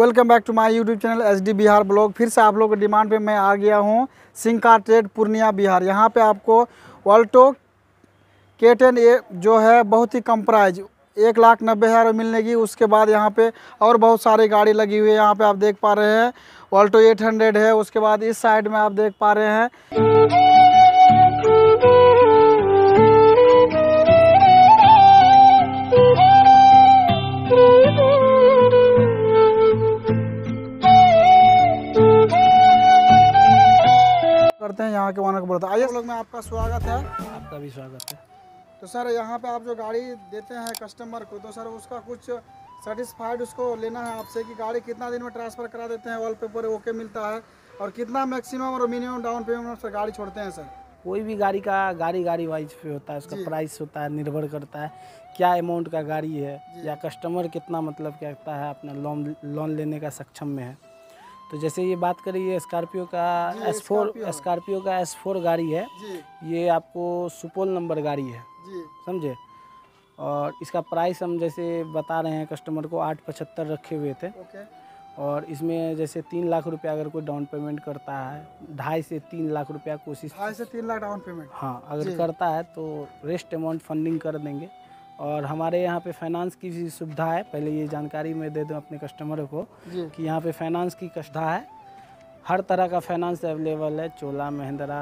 Welcome back to my YouTube channel H D Bihar blog फिर से आप लोगों के डिमांड पे मैं आ गया हूँ सिंका ट्रेड पूर्णिया बिहार यहाँ पे आपको ऑल्टो के टेन ए जो है बहुत ही कम प्राइज एक लाख नब्बे हज़ार मिलने की उसके बाद यहाँ पे और बहुत सारी गाड़ी लगी हुई है। यहाँ पे आप देख पा रहे हैं ऑल्टो एट हंड्रेड है। उसके बाद इस साइड में आप देख पा रहे हैं। करते हैं यहाँ के ओनर को बोलते हैं। आइए। लोग में आपका स्वागत है। आपका भी स्वागत है। तो सर यहाँ पे आप जो गाड़ी देते हैं कस्टमर को तो सर उसका कुछ सेटिस्फाइड उसको लेना है आपसे कि गाड़ी कितना दिन में ट्रांसफ़र करा देते हैं वॉल पेपर ओके मिलता है और कितना मैक्सिमम और मिनिमम डाउन पेमेंट से गाड़ी छोड़ते हैं सर? कोई भी गाड़ी का गाड़ी गाड़ी वाइज पे होता है उसका प्राइस होता है निर्भर करता है क्या अमाउंट का गाड़ी है या कस्टमर कितना मतलब क्या है अपना लोन लोन लेने का सक्षम में है। तो जैसे ये बात करें ये स्कॉर्पियो का एस फोर स्कॉर्पियो का एस फोर गाड़ी है। जी। ये आपको सुपौल नंबर गाड़ी है। समझे? और इसका प्राइस हम जैसे बता रहे हैं कस्टमर को आठ पचहत्तर रखे हुए थे। ओके। और इसमें जैसे तीन लाख रुपया अगर कोई डाउन पेमेंट करता है ढाई से तीन लाख रुपया कोशिश ढाई से तीन लाख डाउन पेमेंट हाँ अगर करता है तो रेस्ट अमाउंट फंडिंग कर देंगे। और हमारे यहाँ पे फाइनेंस की भी सुविधा है। पहले ये जानकारी मैं दे दूँ अपने कस्टमरों को कि यहाँ पे फाइनेंस की सुविधा है। हर तरह का फाइनेंस अवेलेबल है। चोला महिंद्रा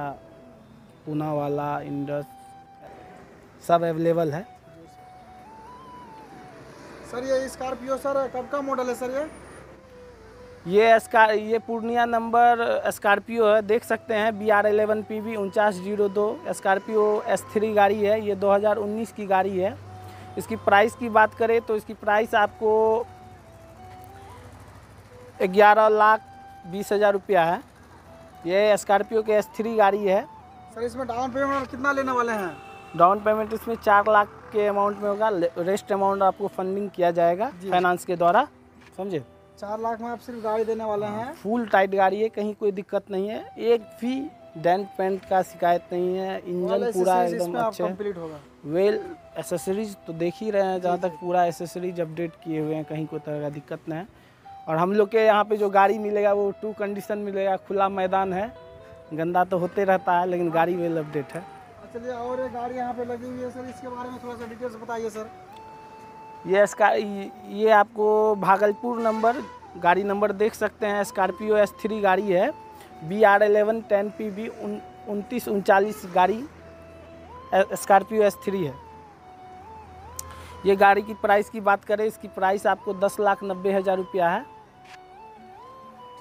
पूना वाला इंडस सब अवेलेबल है। सर ये स्कॉर्पियो सर कब का मॉडल है सर ये? ये स्कार ये पूर्णिया नंबर स्कॉर्पियो है। देख सकते हैं B R eleven P V उनचास ज़ीरो दो। स्कॉर्पियो एस थ्री गाड़ी है। ये 2019 की गाड़ी है। इसकी प्राइस की बात करें तो इसकी प्राइस आपको ग्यारह लाख बीस हज़ार रुपया है। ये स्कॉर्पियो के एस थ्री गाड़ी है। सर इसमें डाउन पेमेंट कितना लेने वाले हैं? डाउन पेमेंट इसमें चार लाख के अमाउंट में होगा। रेस्ट अमाउंट आपको फंडिंग किया जाएगा फाइनेंस के द्वारा। समझे? चार लाख में आप सिर्फ़ गाड़ी देने वाले हैं फुल टाइट गाड़ी है कहीं कोई दिक्कत नहीं है। एक भी डेंट पेंट का शिकायत नहीं है। इंजन पूरा एकदम अच्छा कंप्लीट होगा। वेल एसेसरीज तो देख ही रहे हैं जहाँ तक पूरा एसेसरीज अपडेट किए हुए हैं कहीं कोई तरह का दिक्कत नहीं है। और हम लोग के यहाँ पे जो गाड़ी मिलेगा वो टू कंडीशन मिलेगा खुला मैदान है गंदा तो होते रहता है लेकिन गाड़ी वेल अपडेट है। चलिए और एक गाड़ी यहाँ पे लगी हुई है सर इसके बारे में थोड़ा सा डिटेल्स बताइए सर। ये स्का ये ये आपको भागलपुर नंबर गाड़ी नंबर देख सकते हैं स्कॉर्पियो एस थ्री गाड़ी है। B R eleven ten P B उनतीस उनचालीस गाड़ी स्कॉर्पियो एस थ्री है। ये गाड़ी की प्राइस की बात करें इसकी प्राइस आपको दस लाख नब्बे हज़ार रुपया है।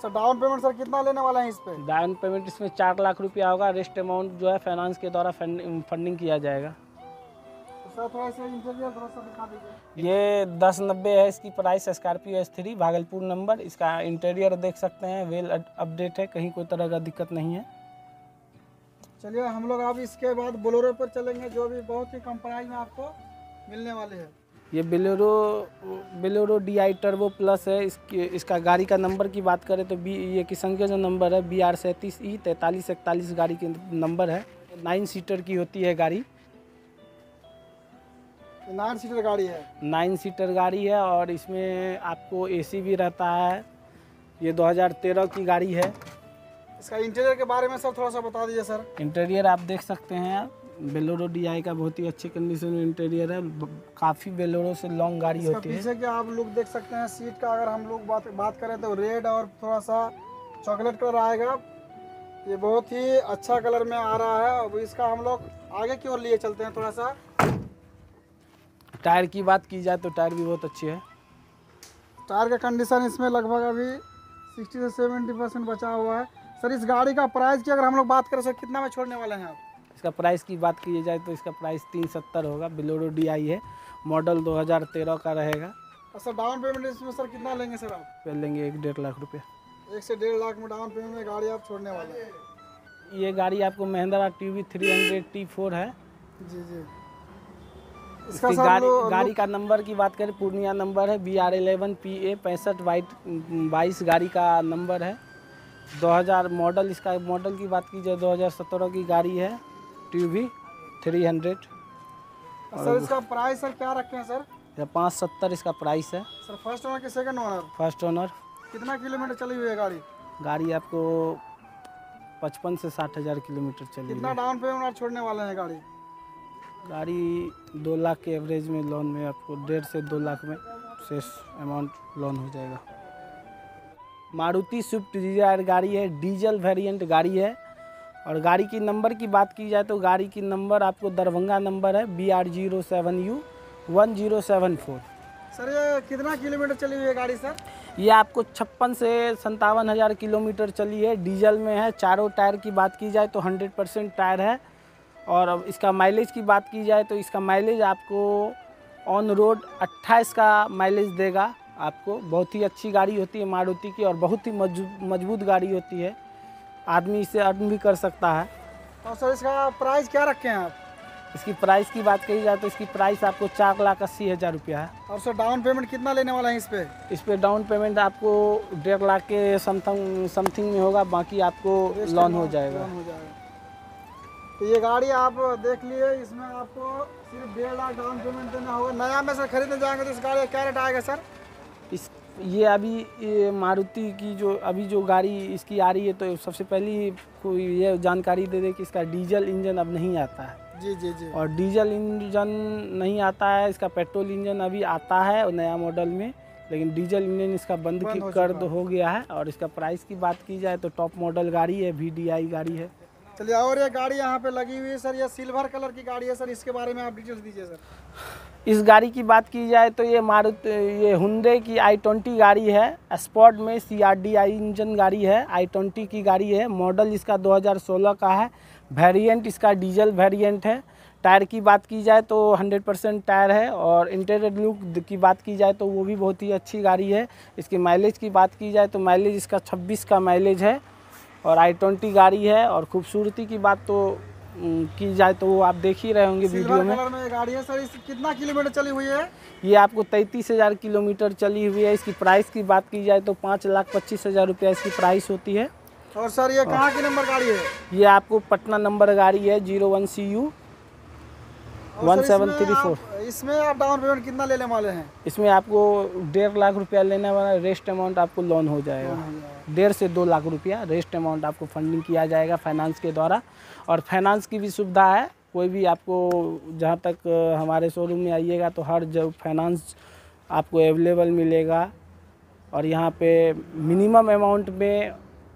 सर डाउन पेमेंट सर कितना लेने वाला है इस पे? डाउन पेमेंट इसमें चार लाख रुपया होगा। रेस्ट अमाउंट जो है फाइनेंस के द्वारा फंडिंग किया जाएगा। तो ये दस नब्बे है इसकी price Scorpio S three Bhagalpur number इसका इंटीरियर देख सकते हैं वेल अपडेट है कहीं कोई तरह का दिक्कत नहीं है। चलिए हम लोग अब इसके बाद बोलोरो पर चलेंगे जो भी बहुत ही कम प्राइस में आपको मिलने वाले हैं। ये Bolero Bolero D I turbo plus है। इसके इसका गाड़ी का नंबर की बात करें तो बी ये किसान का जो नंबर है बी आर सैंतीस ई तैंतालीस इकतालीस गाड़ी के नंबर है। नाइन सीटर की होती है गाड़ी। नाइन सीटर गाड़ी है। नाइन सीटर गाड़ी है और इसमें आपको एसी भी रहता है। ये 2013 की गाड़ी है। इसका इंटीरियर के बारे में सर थोड़ा सा बता दीजिए सर। इंटीरियर आप देख सकते हैं। बेलोरो डीआई का बहुत ही अच्छे कंडीशन में इंटीरियर है काफ़ी बेलोरो से लॉन्ग गाड़ी होती है। पीछे के आप लोग देख सकते हैं सीट का अगर हम लोग बात बात करें तो रेड और थोड़ा सा चॉकलेट कलर आएगा। ये बहुत ही अच्छा कलर में आ रहा है। अब इसका हम लोग आगे की ओर लिए चलते हैं थोड़ा सा। टायर की बात की जाए तो टायर भी बहुत अच्छे है। टायर का कंडीशन इसमें लगभग अभी 60 से 70 परसेंट बचा हुआ है। सर इस गाड़ी का प्राइस की अगर हम लोग बात करें सर कितना में छोड़ने वाले हैं आप? इसका प्राइस की बात की जाए तो इसका प्राइस तीन सत्तर होगा। बिलोरो डी है। मॉडल 2013 का रहेगा। और सर डाउन पेमेंट इसमें सर कितना लेंगे सर आप? पे लेंगे एक डेढ़ लाख रुपये। एक से डेढ़ लाख में डाउन पेमेंट में गाड़ी आप छोड़ने वाले हैं? ये गाड़ी आपको Mahindra T V three hundred T four है। जी जी। इसका गाड़ी लो- गाड़ी का नंबर की बात करें पूर्णिया नंबर है B R eleven P A पैंसठ वाइट बाईस गाड़ी का नंबर है। 2000 मॉडल इसका मॉडल की बात की जाए 2017 की गाड़ी है। T V three hundred. Sir इसका प्राइस सर क्या रखे हैं सर? पाँच सत्तर इसका प्राइस है। सर फ़र्स्ट ओनर के सेकंड ओनर? First owner. कितना किलोमीटर चली हुई है गाड़ी? गाड़ी आपको पचपन से साठ हज़ार किलोमीटर चली कितना डाउन पेमेंट आप छोड़ने वाले हैं गाड़ी? गाड़ी दो लाख के एवरेज में लोन में आपको डेढ़ से दो लाख में शेष अमाउंट लोन हो जाएगा। मारुति स्विफ्ट डिज़ायर गाड़ी है डीजल वेरिएंट गाड़ी है। और गाड़ी की नंबर की बात की जाए तो गाड़ी की नंबर आपको दरभंगा नंबर है B R zero seven U one zero seven four sir ये कितना किलोमीटर चली हुई है गाड़ी सर? ये आपको छप्पन से संतावन हज़ार किलोमीटर चली है। डीजल में है चारों टायर की बात की जाए तो हंड्रेड परसेंट टायर है। और अब इसका माइलेज की बात की जाए तो इसका माइलेज आपको ऑन रोड 28 का माइलेज देगा। आपको बहुत ही अच्छी गाड़ी होती है मारुति की और बहुत ही मज़बूत गाड़ी होती है। आदमी इसे अर्न भी कर सकता है। और सर इसका प्राइस क्या रखे हैं आप? इसकी प्राइस की बात कही जाए तो इसकी प्राइस आपको चार लाख अस्सी हज़ार रुपया है। और सर डाउन पेमेंट कितना लेने वाला है इस पर इस पर डाउन पेमेंट आपको डेढ़ लाख के समथिंग समथिंग में होगा बाकी आपको लोन हो जाएगा। हो जाएगा। तो ये गाड़ी आप देख लिए इसमें आपको सिर्फ़ डेढ़ लाख डाउन पेमेंट देना होगा। नया में सर खरीदने जाएँगे तो इस गाड़ी का क्या रेट आएगा सर? इस ये अभी मारुति की जो अभी जो गाड़ी इसकी आ रही है तो सबसे पहली कोई ये जानकारी दे दे कि इसका डीजल इंजन अब नहीं आता है। जी जी जी। और डीजल इंजन नहीं आता है इसका पेट्रोल इंजन अभी आता है और नया मॉडल में लेकिन डीजल इंजन इसका बंद बंद की हो कर हो। गया है। और इसका प्राइस की बात की जाए तो टॉप मॉडल गाड़ी है वीडीआई गाड़ी है। चलिए, और ये गाड़ी यहाँ पे लगी हुई है सर, ये सिल्वर कलर की गाड़ी है सर, इसके बारे में आप डिटेल्स दीजिए सर। इस गाड़ी की बात की जाए तो ये मारुति, ये हुंडे की आई ट्वेंटी गाड़ी है स्पॉट में C R D I engine गाड़ी है आई ट्वेंटी की गाड़ी है मॉडल इसका 2016 का है वेरिएंट इसका डीजल वेरिएंट है। टायर की बात की जाए तो 100 परसेंट टायर है और इंटीरियर लुक की बात की जाए तो वो भी बहुत ही अच्छी गाड़ी है। इसकी माइलेज की बात की जाए तो माइलेज इसका 26 का माइलेज है। और आई ट्वेंटी गाड़ी है और खूबसूरती की बात तो की जाए तो वो आप देख ही रहे होंगे वीडियो में। में गाड़ी है सर। इस कितना किलोमीटर चली हुई है? ये आपको तैंतीस हज़ार किलोमीटर चली हुई है। इसकी प्राइस की बात की जाए तो पाँच लाख पच्चीस हज़ार रुपया इसकी प्राइस होती है। और सर ये कहाँ की नंबर गाड़ी है? ये आपको पटना नंबर गाड़ी है zero one C U one seven three four. इसमें आप डाउन पेमेंट कितना लेने वाले हैं? इसमें आपको डेढ़ लाख रुपया लेने वाला रेस्ट अमाउंट आपको लोन हो जाएगा। डेढ़ से दो लाख रुपया रेस्ट अमाउंट आपको फंडिंग किया जाएगा फाइनेंस के द्वारा। और फाइनेंस की भी सुविधा है कोई भी आपको जहाँ तक हमारे शोरूम में आइएगा तो हर जो फाइनेंस आपको अवेलेबल मिलेगा। और यहाँ पे मिनिमम अमाउंट में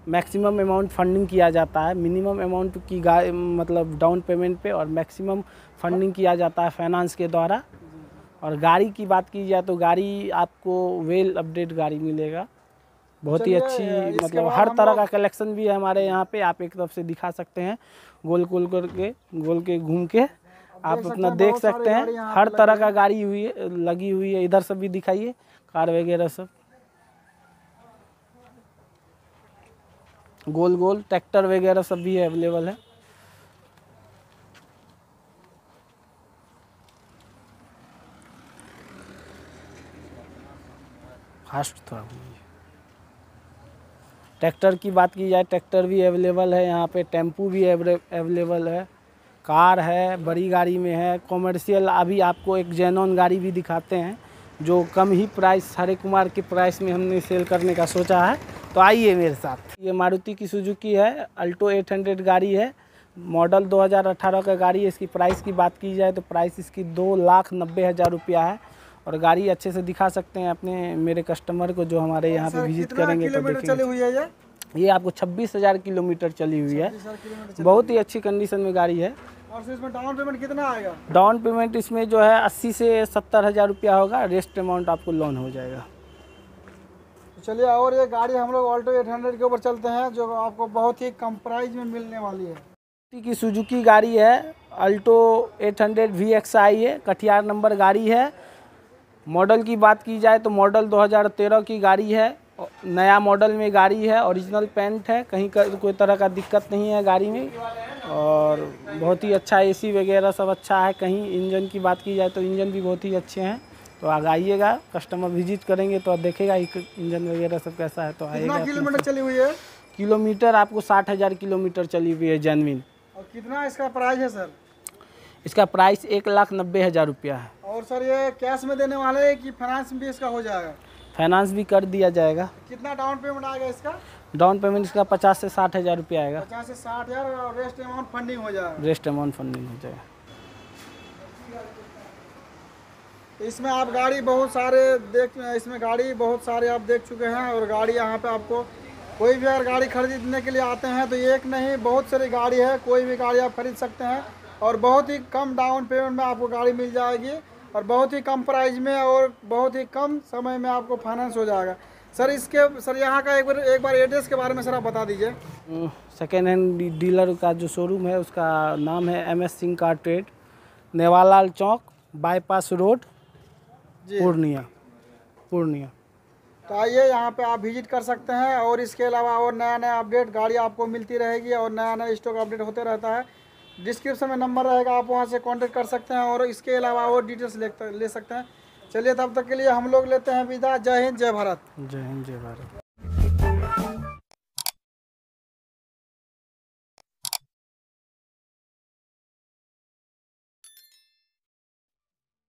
मैक्सिमम अमाउंट फंडिंग किया जाता है मिनिमम अमाउंट की मतलब डाउन पेमेंट पे और मैक्सिमम फंडिंग किया जाता है फाइनेंस के द्वारा। और गाड़ी की बात की जाए तो गाड़ी आपको वेल अपडेट गाड़ी मिलेगा। बहुत ही अच्छी मतलब हर तरह का कलेक्शन भी है हमारे यहाँ पे आप एक तरफ़ से दिखा सकते हैं। गोल गोल करके गोल के घूम के आप अपना देख सकते हैं। हर तरह का गाड़ी हुई है लगी हुई है इधर सब भी दिखाइए कार वगैरह सब। गोल गोल ट्रैक्टर वगैरह सब भी अवेलेबल है। फास्ट थोड़ा ट्रैक्टर की बात की जाए, ट्रैक्टर भी अवेलेबल है, यहाँ पे टेंपू भी अवेलेबल है। कार है, बड़ी गाड़ी में है कॉमर्शियल अभी आपको एक जेनॉन गाड़ी भी दिखाते हैं, जो कम ही प्राइस हरे कुमार के प्राइस में हमने सेल करने का सोचा है। तो आइए मेरे साथ। ये मारुति की सुजुकी है अल्टो 800 गाड़ी है मॉडल 2018 का गाड़ी है। इसकी प्राइस की बात की जाए तो प्राइस इसकी दो लाख नब्बे हज़ार रुपया है। और गाड़ी अच्छे से दिखा सकते हैं अपने मेरे कस्टमर को जो हमारे यहाँ पे विज़िट करेंगे तो देखेंगे। ये? आपको छब्बीस हज़ार किलोमीटर चली हुई है। बहुत ही अच्छी कंडीशन में गाड़ी है। और इसमें डाउन पेमेंट कितना आएगा? डाउन पेमेंट इसमें जो है अस्सी से सत्तर हज़ार रुपया होगा। रेस्ट अमाउंट आपको लोन हो जाएगा। चलिए, और ये गाड़ी हम लोग ऑल्टो 800 के ऊपर चलते हैं, जो आपको बहुत ही कम प्राइस में मिलने वाली है। की सुजुकी गाड़ी है Alto 800 hundred V X I है, कटिहार नंबर गाड़ी है। मॉडल की बात की जाए तो मॉडल 2013 की गाड़ी है नया मॉडल में गाड़ी है ओरिजिनल पेंट है, कहीं का कोई तरह का दिक्कत नहीं है गाड़ी में। और बहुत ही अच्छा एसी वगैरह सब अच्छा है, कहीं इंजन की बात की जाए तो इंजन भी बहुत ही अच्छे हैं। तो आगे आइएगा कस्टमर विज़िट करेंगे तो देखेगा इंजन वगैरह सब कैसा है तो कितना आइएगा किलोमीटर चली हुई है? किलोमीटर आपको साठ हज़ार किलोमीटर चली हुई है जेनविन और कितना इसका प्राइस है सर इसका प्राइस एक लाख नब्बे हज़ार रुपया है। और सर ये कैश में देने वाले हैं कि फाइनेंस भी इसका हो जाएगा? फाइनेंस भी कर दिया जाएगा। कितना डाउन पेमेंट आएगा इसका? डाउन पेमेंट इसका पचास से साठ हज़ार रुपया आएगा। पचास से साठ हज़ार और रेस्ट अमाउंट फंडिंग हो जाएगा। रेस्ट अमाउंट फंडिंग हो जाएगा। इसमें आप गाड़ी बहुत सारे देख, इसमें गाड़ी बहुत सारे आप देख चुके हैं और गाड़ी यहाँ पे आपको कोई भी अगर गाड़ी खरीदने के लिए आते हैं तो एक नहीं, बहुत सारी गाड़ी है, कोई भी गाड़ी आप खरीद सकते हैं और बहुत ही कम डाउन पेमेंट में आपको गाड़ी मिल जाएगी और बहुत ही कम प्राइस में और बहुत ही कम समय में आपको फाइनेंस हो जाएगा। सर इसके सर यहाँ का एक बार एक बार एड्रेस के बारे में सर आप बता दीजिए। सेकेंड हैंड डीलर का जो शोरूम है, उसका नाम है एम एस सिंह का ट्रेड नेवालाल चौक बाईपास रोड पूर्णिया पूर्णिया। तो आइए यहाँ पे आप विज़िट कर सकते हैं और इसके अलावा और नया नया अपडेट गाड़ी आपको मिलती रहेगी और नया नया स्टॉक अपडेट होते रहता है। डिस्क्रिप्शन में नंबर रहेगा आप वहाँ से कॉन्टेक्ट कर सकते हैं और इसके अलावा और डिटेल्स ले ले सकते हैं। चलिए तब तक के लिए हम लोग लेते हैं विदा। जय हिंद जय भारत। जय हिंद जय भारत।